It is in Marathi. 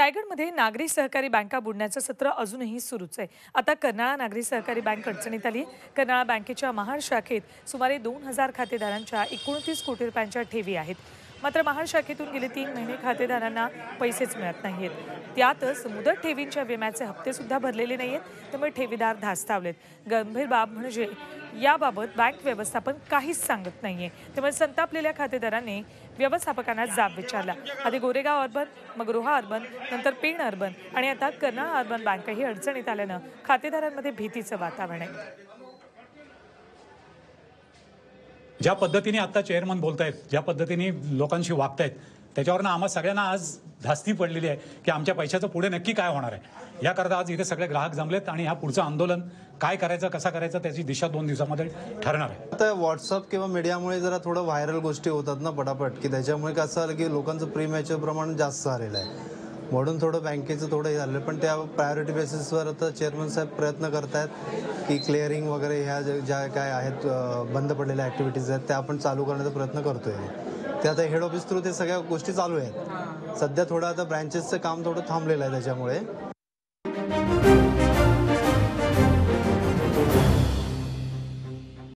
रायगडमध्ये नागरी सहकारी बँका बुडण्याचं सत्र अजूनही सुरूच आहे. आता कर्नाळा नागरी सहकारी बँक अडचणीत आली. कर्नाळा बँकेच्या महाड शाखेत सुमारे दोन हजार खातेदारांच्या एकोणतीस कोटी रुपयांच्या ठेवी आहेत. मात्र महाड शाखेतून गेले तीन महिने खातेदारांना पैसेच मिळत नाहीयेत. त्यातच मुदत ठेवींच्या विम्याचे हप्ते सुद्धा भरलेले नाहीयेत त्यामुळे ठेवीदार धास्तावलेत. गंभीर बाब म्हणजे याबाबत बँक व्यवस्थापन काहीच सांगत नाहीये. त्यामुळे संतापलेल्या खातेदारांनी व्यवस्थापकांना जाब विचारला. आधी गोरेगाव अर्बन मग रोहा अर्बन नंतर पेण अर्बन आणि आता कर्नाळा अर्बन बँकही अडचणीत आल्यानं खातेदारांमध्ये भीतीचं वातावरण आहे. ज्या पद्धतीने आता चेअरमन बोलत आहेत ज्या पद्धतीने लोकांशी वागतायत त्याच्यावरनं आम्हा सगळ्यांना आज धास्ती पडलेली आहे की आमच्या पैशाचं पुढे नक्की काय होणार आहे. याकरता आज इथे सगळे ग्राहक जमलेत आणि ह्या पुढचं आंदोलन काय करायचं कसं करायचं त्याची दिशा दोन दिवसामध्ये ठरणार आहे. आता व्हॉट्सअप किंवा मीडियामुळे जरा थोडं व्हायरल गोष्टी होतात ना पटापट की त्याच्यामुळे कसं झालं की लोकांचं प्रीमॅचर प्रमाण जास्त झालेलं आहे. म्हणून थोडं बँकेचं थोडं हे झालं पण त्या प्रायोरिटी बेसिसवर आता चेअरमन साहेब प्रयत्न करतायत की क्लिअरिंग वगैरे ह्या ज्या ज्या काय आहेत बंद पडलेल्या ॲक्टिव्हिटीज आहेत त्या आपण चालू करण्याचा प्रयत्न करतोय. ते आता हेड ऑफिस थ्रू ते सगळ्या गोष्टी चालू आहेत. सध्या थोडं आता ब्रँचेसचं काम थोडं थांबलेलं आहे त्याच्यामुळे.